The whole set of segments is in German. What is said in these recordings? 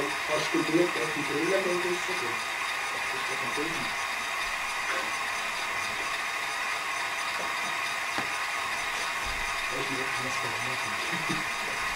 Hast gedrückt auf die Brille, bist du gut. Das ist doch ein nicht, ob ich das machen.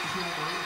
Thank you.